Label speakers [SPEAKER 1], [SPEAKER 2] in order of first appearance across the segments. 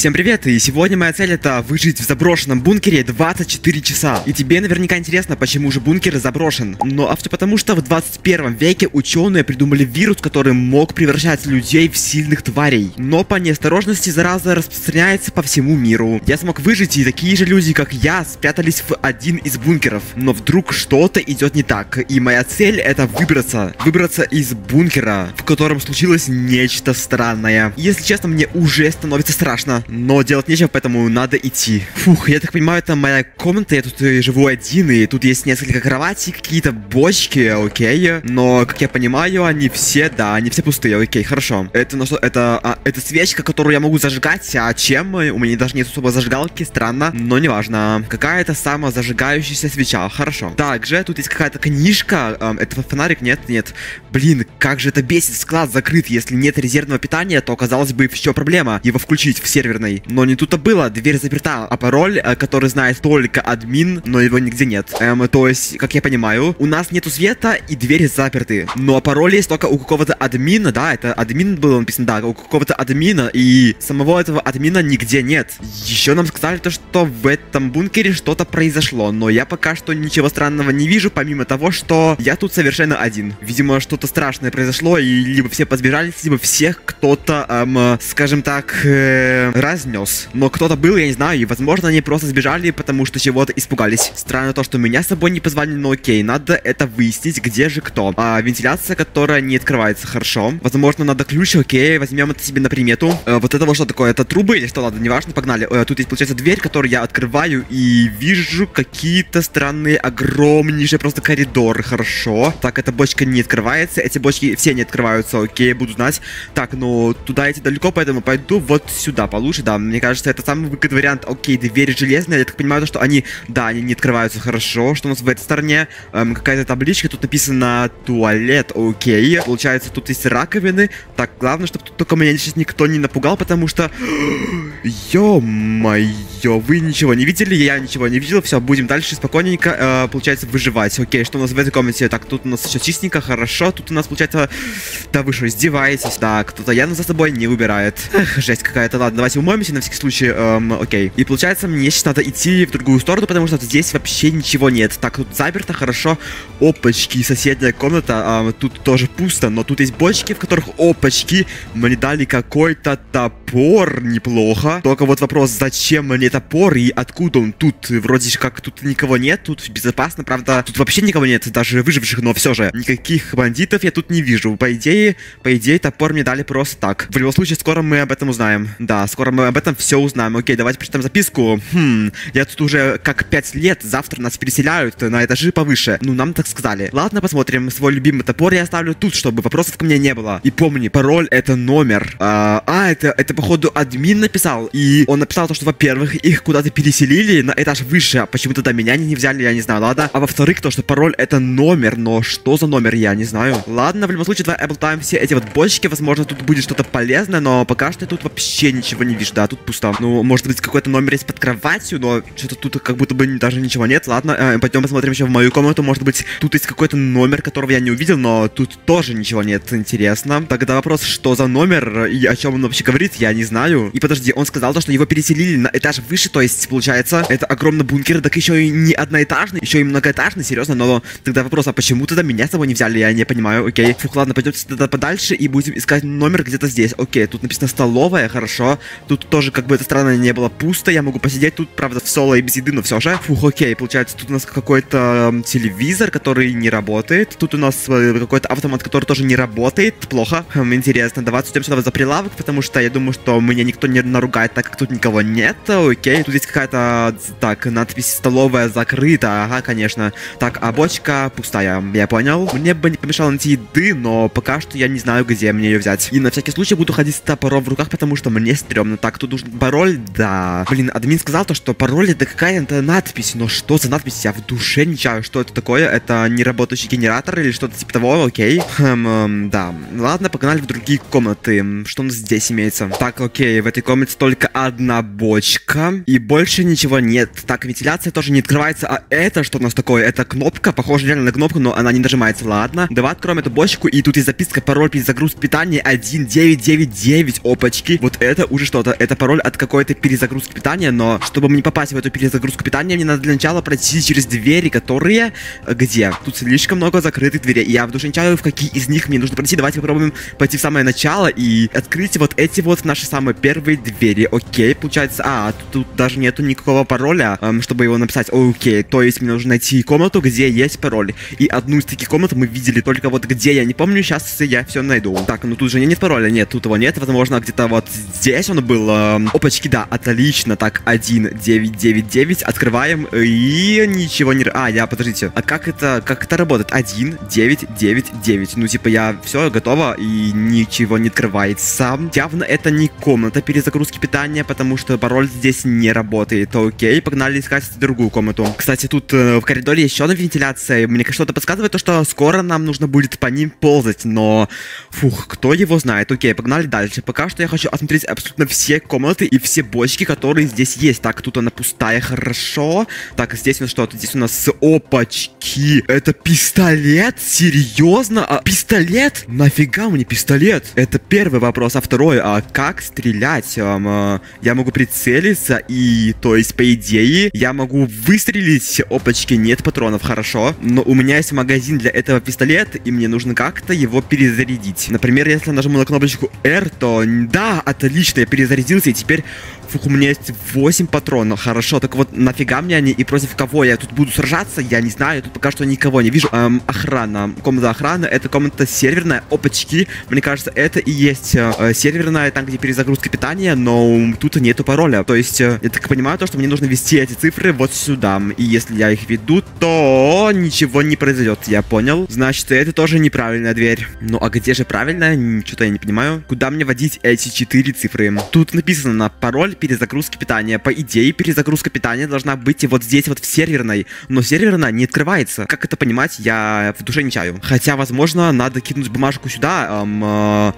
[SPEAKER 1] Всем привет, и сегодня моя цель это выжить в заброшенном бункере 24 часа. И тебе наверняка интересно, почему же бункер заброшен. Но а все потому, что в 21 веке ученые придумали вирус, который мог превращать людей в сильных тварей. Но по неосторожности зараза распространяется по всему миру. Я смог выжить, и такие же люди, как я, спрятались в один из бункеров. Но вдруг что-то идет не так, и моя цель это выбраться. Выбраться из бункера, в котором случилось нечто странное. Если честно, мне уже становится страшно, но делать нечего, поэтому надо идти. Фух, я так понимаю, это моя комната, я тут э, живу один, и тут есть несколько кроватей, какие-то бочки, окей. Но, как я понимаю, они все, да, они все пустые, окей, хорошо. Это, ну, что, это, а, это свечка, которую я могу зажигать, а чем? У меня даже нет особо зажигалки, странно, но неважно. Какая-то самозажигающаяся свеча, хорошо. Также тут есть какая-то книжка, эм, это фонарик, нет, нет. Блин, как же это бесит, склад закрыт, если нет резервного питания, то, казалось бы, все проблема, его включить в серверной. Но не тут-то было, дверь заперта, а пароль, э, который знает только админ, но его нигде нет. Эм, то есть, как я понимаю, у нас нету света и двери заперты. Но пароль есть только у какого-то админа, да, это админ был написан, да, у какого-то админа, и самого этого админа нигде нет. Еще нам сказали то, что в этом бункере что-то произошло, но я пока что ничего странного не вижу, помимо того, что я тут совершенно один. Видимо, что-то страшное произошло, и либо все позбежались, либо всех кто-то, эм, скажем так, э, разнес. Но кто-то был, я не знаю, и возможно они просто сбежали, потому что чего-то испугались. Странно то, что меня с собой не позвали, но окей, надо это выяснить, где же кто. А, вентиляция, которая не открывается, хорошо. Возможно, надо ключ, окей, возьмем это себе на примету. Э, вот это вот что такое, это трубы или что, ладно, неважно, погнали. Э, тут есть, получается, дверь, которую я открываю и вижу какие-то странные, огромнейшие просто коридоры, хорошо. Так, эта бочка не открывается, эти бочки все не открываются, окей, буду знать. Так, ну, туда идти далеко, поэтому пойду вот сюда получше, да. Мне кажется, это самый выгодный вариант. Окей, двери железные, я так понимаю, что они, да, они не открываются хорошо. Что у нас в этой стороне? Эм, Какая-то табличка, тут написано туалет, окей. Получается, тут есть раковины. Так, главное, чтобы тут только меня сейчас никто не напугал, потому что... Ё-моё, вы ничего не видели, я ничего не видел. Все, будем дальше спокойненько, э, получается, выживать. Окей, что у нас в этой комнате? Так, тут у нас все чистенько, хорошо. Тут у нас, получается... Да вы что, издеваетесь? Так, кто-то явно за собой не убирает. Эх, жесть какая-то. Ладно, давайте умоемся на всякий случай. Эм, окей. И получается, мне сейчас надо идти в другую сторону, потому что здесь вообще ничего нет. Так, тут заперто, хорошо. Опачки, соседняя комната. эм, тут тоже пусто, но тут есть бочки, в которых опачки. Мне дали какой-то топор. Неплохо. Только вот вопрос, зачем мне топор и откуда он тут? Вроде как тут никого нет, тут безопасно, правда. Тут вообще никого нет, даже выживших, но все же. Никаких бандитов я тут не вижу. По идее, по идее, топор мне дали просто так. В любом случае, скоро мы об этом узнаем. Да, скоро мы об этом все узнаем. Окей, давайте прочитаем записку. Хм, я тут уже как 5 лет, завтра нас переселяют на этажи повыше. Ну, нам так сказали. Ладно, посмотрим. Свой любимый топор я оставлю тут, чтобы вопросов ко мне не было. И помни, пароль это номер. А, а это, это походу админ написал. И он написал то, что, во-первых, их куда-то переселили на этаж выше. А почему тогда меня не взяли, я не знаю, ладно. А во-вторых, то, что пароль это номер, но что за номер, я не знаю. Ладно, в любом случае, давай облутаем все эти вот бочки. Возможно, тут будет что-то полезное, но пока что я тут вообще ничего не вижу. Да, тут пусто. Ну, может быть, какой-то номер есть под кроватью, но что-то тут как будто бы даже ничего нет. Ладно, э, пойдем посмотрим еще в мою комнату. Может быть, тут есть какой-то номер, которого я не увидел, но тут тоже ничего нет. Интересно. Тогда вопрос, что за номер и о чем он вообще говорит, я не знаю. И подожди, он сказал то, что его переселили на этаж выше, то есть, получается, это огромный бункер, так еще и не одноэтажный, еще и многоэтажный, серьезно, но тогда вопрос, а почему тогда меня с собой не взяли, я не понимаю, окей. Фух, ладно, пойдемте тогда подальше и будем искать номер где-то здесь. Окей, тут написано столовая, хорошо. Тут тоже, как бы это странно не было, пусто, я могу посидеть тут, правда, в соло и без еды, но все же. Фух, окей, получается, тут у нас какой-то телевизор, который не работает. Тут у нас э, какой-то автомат, который тоже не работает. Плохо. Хм, интересно, давайте идем сюда за прилавок, потому что я думаю, что меня никто не наругает, так как тут никого нет. Окей, тут есть какая-то, так, надпись столовая закрыта. Ага, конечно. Так, а бочка пустая, я понял. Мне бы не помешало найти еды, но пока что я не знаю, где мне ее взять. И на всякий случай буду ходить с топором в руках, потому что мне стрёмно. Так, тут нужен пароль, да. Блин, админ сказал то, что пароль это какая-то надпись, но что за надпись? Я в душе не чаю, что это такое. Это не работающий генератор или что-то типа того, окей. Хм, эм, да. Ладно, погнали в другие комнаты. Что у нас здесь имеется? Так, Так, окей, в этой комнате только одна бочка. И больше ничего нет. Так, вентиляция тоже не открывается. А это что у нас такое? Это кнопка, похоже реально на кнопку, но она не нажимается. Ладно. Давай откроем эту бочку. И тут есть записка, пароль перезагрузки питания 1999. Опачки. Вот это уже что-то. Это пароль от какой-то перезагрузки питания. Но чтобы мне попасть в эту перезагрузку питания, мне надо для начала пройти через двери, которые... Где? Тут слишком много закрытых дверей. И я в душе не чаю, в какие из них мне нужно пройти. Давайте попробуем пойти в самое начало и открыть вот эти вот наши самые первые двери. Окей, получается... А, тут, даже нету никакого пароля, эм, чтобы его написать. Окей, то есть мне нужно найти комнату, где есть пароль. И одну из таких комнат мы видели только вот где, я не помню, сейчас я все найду. Так, ну тут же нет пароля, нет, тут его нет. Возможно, где-то вот здесь он был. Эм, опачки, да, отлично. Так, 1999, открываем и ничего не... А, я, подождите, а как это, как это работает? 1999. Ну, типа, я все готово и ничего не открывается. Явно это не комната перезагрузки питания, потому что пароль здесь не работает. Окей, погнали искать другую комнату. Кстати, тут э, в коридоре еще одна вентиляция. Мне что-то подсказывает то, что скоро нам нужно будет по ним ползать, но... Фух, кто его знает. Окей, погнали дальше. Пока что я хочу осмотреть абсолютно все комнаты и все бочки, которые здесь есть. Так, тут она пустая, хорошо. Так, здесь у нас что? Здесь у нас опачки. Это пистолет? Серьезно? А, пистолет? Нафига мне пистолет? Это первый вопрос. А второй, а как стрелять? Эм, э, я могу прицелиться и, то есть, по идее, я могу выстрелить. Опачки, нет патронов, хорошо. Но у меня есть магазин для этого пистолета, и мне нужно как-то его перезарядить. Например, если я нажму на кнопочку R, то да, отлично, я перезарядился, и теперь Фух, у меня есть 8 патронов. Хорошо, так вот нафига мне они и против кого я тут буду сражаться? Я не знаю, тут пока что никого не вижу. Эм, охрана. Комната охраны. Это комната серверная. Опачки. Мне кажется, это и есть э, серверная, там, где перезагрузка питания, но тут нету пароля. То есть, э, я так понимаю, то, что мне нужно ввести эти цифры вот сюда. И если я их веду, то ничего не произойдет. Я понял. Значит, это тоже неправильная дверь. Ну, а где же правильная? Что-то я не понимаю. Куда мне вводить эти четыре цифры? Тут написано на пароль перезагрузки питания. По идее, перезагрузка питания должна быть вот здесь вот в серверной, но серверная не открывается. Как это понимать, я в душе не чаю. Хотя, возможно, надо кинуть бумажку сюда, эм, э,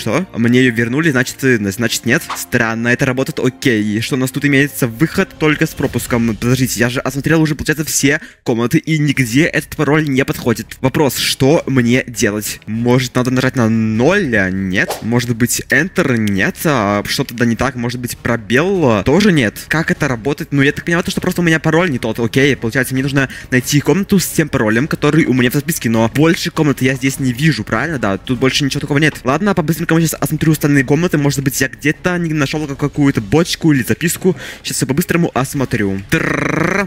[SPEAKER 1] что? Мне ее вернули, значит, э, значит нет. Странно, это работает окей. Что у нас тут имеется? Выход только с пропуском. Подождите, я же осмотрел уже, получается, все комнаты, и нигде этот пароль не подходит. Вопрос, что мне делать? Может, надо нажать на 0? Нет. Может быть, Enter? Нет. А что тогда не так? Может быть, пробел? Тоже нет. Как это работает? Ну, я так понимаю, что просто у меня пароль не тот. Окей, получается, мне нужно найти комнату с тем паролем, который у меня в записке, но больше комнаты я здесь не вижу, правильно? Да, тут больше ничего такого нет. Ладно, по-быстренькому пока сейчас осмотрю остальные комнаты, может быть, я где-то не нашел какую-то бочку или записку. Сейчас я по-быстрому осмотрю.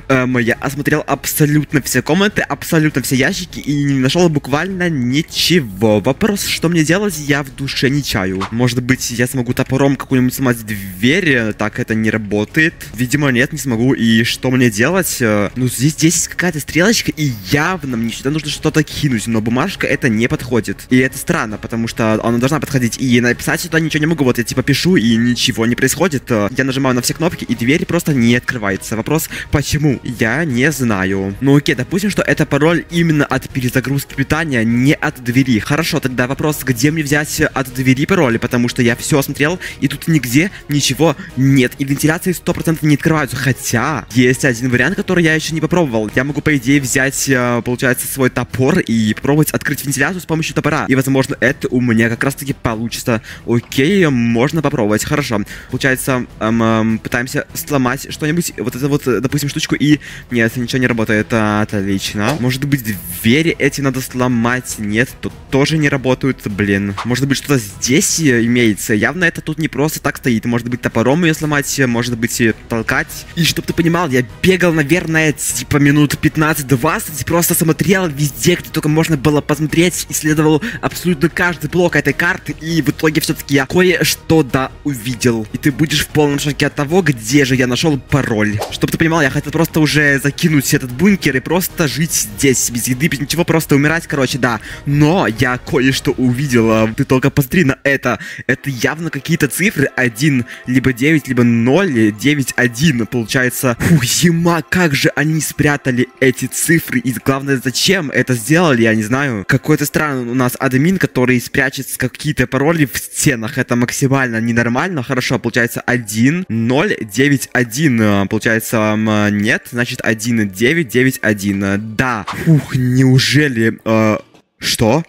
[SPEAKER 1] Эм, я осмотрел абсолютно все комнаты, абсолютно все ящики и не нашел буквально ничего. Вопрос, что мне делать, я в душе не чаю. Может быть, я смогу топором какую-нибудь сломать дверь? Так это не работает. Видимо, нет, не смогу. И что мне делать? Э, ну, здесь, здесь есть какая-то стрелочка, и явно мне сюда нужно что-то кинуть, но бумажка это не подходит. И это странно, потому что она должна подходить открыть и написать сюда ничего не могу. Вот я типа пишу и ничего не происходит. Э, я нажимаю на все кнопки и дверь просто не открывается. Вопрос, почему? Я не знаю. Ну окей, допустим, что это пароль именно от перезагрузки питания, не от двери. Хорошо, тогда вопрос, где мне взять от двери пароль, потому что я все осмотрел и тут нигде ничего нет. И вентиляции 100% не открываются. Хотя, есть один вариант, который я еще не попробовал. Я могу, по идее, взять, э, получается, свой топор и попробовать открыть вентиляцию с помощью топора. И, возможно, это у меня как раз-таки получится получится. Окей, можно попробовать. Хорошо. Получается, эм, эм, пытаемся сломать что-нибудь, вот это вот, допустим, штучку, и... Нет, ничего не работает. Отлично. Может быть, двери эти надо сломать? Нет, тут тоже не работают, блин. Может быть, что-то здесь имеется? Явно это тут не просто так стоит. Может быть, топором ее сломать, может быть, толкать. И чтобы ты понимал, я бегал, наверное, типа минут 15-20, просто смотрел везде, где только можно было посмотреть, исследовал абсолютно каждый блок этой карты, и в итоге все-таки я кое-что да увидел. И ты будешь в полном шоке от того, где же я нашел пароль. Чтобы ты понимал, я хотел просто уже закинуть этот бункер и просто жить здесь, без еды, без ничего, просто умирать, короче, да. Но я кое-что увидел. А ты только посмотри на это. Это явно какие-то цифры. 1, либо 9, либо 0, 9, 1. Получается, фу, зима, как же они спрятали эти цифры. И главное, зачем это сделали, я не знаю. Какой-то странный у нас админ, который спрячет какие-то пароли в стенах. Это максимально ненормально. Хорошо, получается 1, 0, 9, 1. Получается, м, нет, значит 1, 9, 9, 1. Да. Ух, неужели... э, что?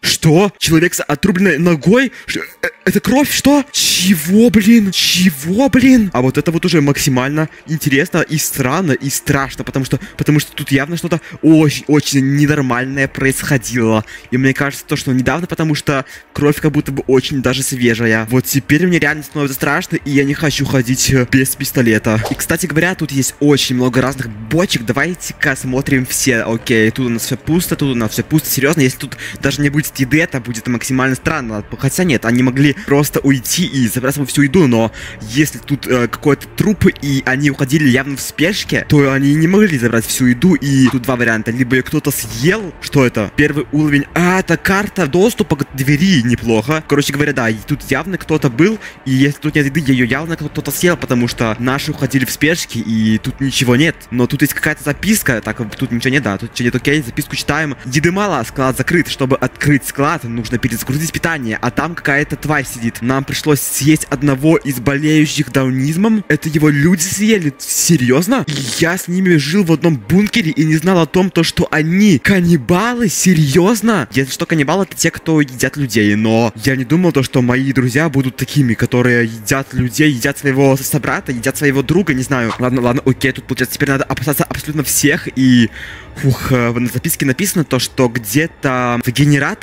[SPEAKER 1] Что? Человек с отрубленной ногой? Ш- э, Это кровь? Что? Чего, блин? Чего, блин? А вот это вот уже максимально интересно и странно, и страшно, потому что, потому что тут явно что-то очень-очень ненормальное происходило. И мне кажется, то, что недавно, потому что кровь как будто бы очень даже свежая. Вот теперь мне реально становится страшно, и я не хочу ходить э, без пистолета. И, кстати говоря, тут есть очень много разных бочек. Давайте-ка смотрим все. Окей, тут у нас все пусто, тут у нас все пусто. Серьезно, если тут даже не будет еды, это будет максимально странно. Хотя нет, они могли просто уйти и забрать с всю еду, но если тут э, какой-то труп, и они уходили явно в спешке, то они не могли забрать всю еду, и тут два варианта. Либо кто-то съел, что это? Первый уровень, а, это карта доступа к двери, неплохо. Короче говоря, да, тут явно кто-то был, и если тут нет еды, ее явно кто-то съел, потому что наши уходили в спешке, и тут ничего нет. Но тут есть какая-то записка, так, тут ничего нет, да, тут ничего нет, окей, записку читаем. Еды мало, склад закрыт, чтобы открыть склад, нужно перезагрузить питание, а там какая-то тварь сидит. Нам пришлось съесть одного из болеющих даунизмом. Это его люди съели. Серьезно? Я с ними жил в одном бункере и не знал о том, то, что они каннибалы? Серьезно? Если что, каннибалы это те, кто едят людей, но я не думал то, что мои друзья будут такими, которые едят людей, едят своего собрата, едят своего друга, не знаю. Ладно, ладно, окей, тут получается теперь надо опасаться абсолютно всех и Фух, э, на записке написано то, что где-то в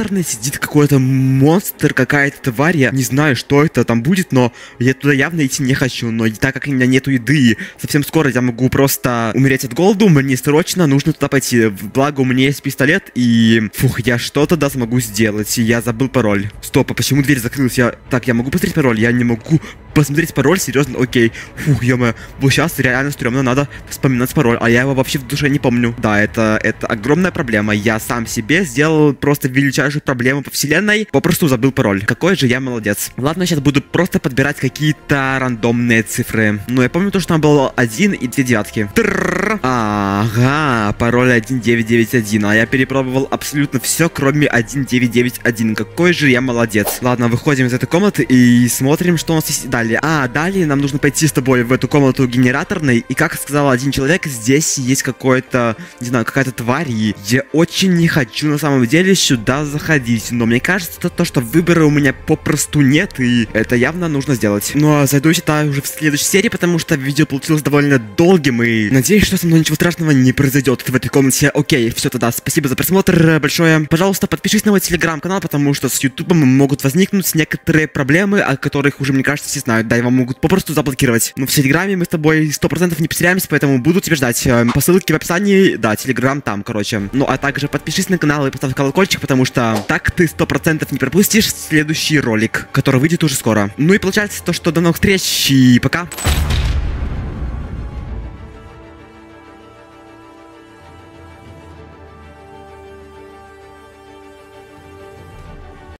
[SPEAKER 1] генераторной сидит какой-то монстр, какая-то тварь. Я не знаю, что это там будет, но я туда явно идти не хочу. Но так как у меня нету еды, совсем скоро я могу просто умереть от голоду, мне срочно нужно туда пойти. Благо у меня есть пистолет, и фух, я что-то да смогу сделать. Я забыл пароль. Стоп, а почему дверь закрылась? Я... Так, я могу посмотреть пароль? Я не могу посмотреть пароль, серьезно, окей. Фух, ё вот сейчас реально стрёмно надо вспоминать пароль, а я его вообще в душе не помню. Да, это, это огромная проблема. Я сам себе сделал просто величайшую проблему по вселенной, попросту забыл пароль. Какой же я молодец. Ладно, сейчас буду просто подбирать какие-то рандомные цифры. Ну, я помню то, что там было 1 и 2 девятки. Трррр. Ага, пароль 1991, а я перепробовал абсолютно все, кроме 1991. Какой же я молодец. Ладно, выходим из этой комнаты и смотрим, что у нас есть далее. А, далее нам нужно пойти с тобой в эту комнату генераторной. И как сказал один человек, здесь есть какое-то, не знаю, какая-то тварь. И я очень не хочу на самом деле сюда заходить. Но мне кажется, то, что выбора у меня попросту нет. И это явно нужно сделать. Ну а зайду сюда уже в следующей серии, потому что видео получилось довольно долгим. И надеюсь, что со мной ничего страшного не произойдет в этой комнате. Окей, все тогда. Спасибо за просмотр э, большое. Пожалуйста, подпишись на мой телеграм-канал, потому что с ютубом могут возникнуть некоторые проблемы, о которых уже, мне кажется, все знают. Да, его могут попросту заблокировать. Но в Телеграме мы с тобой 100% не потеряемся, поэтому буду тебя ждать. Э, По ссылке в описании, да, Телеграм там, короче. Ну, а также подпишись на канал и поставь колокольчик, потому что так ты 100% не пропустишь следующий ролик, который выйдет уже скоро. Ну и получается то, что до новых встреч и пока.